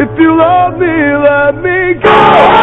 If you love me, let me go.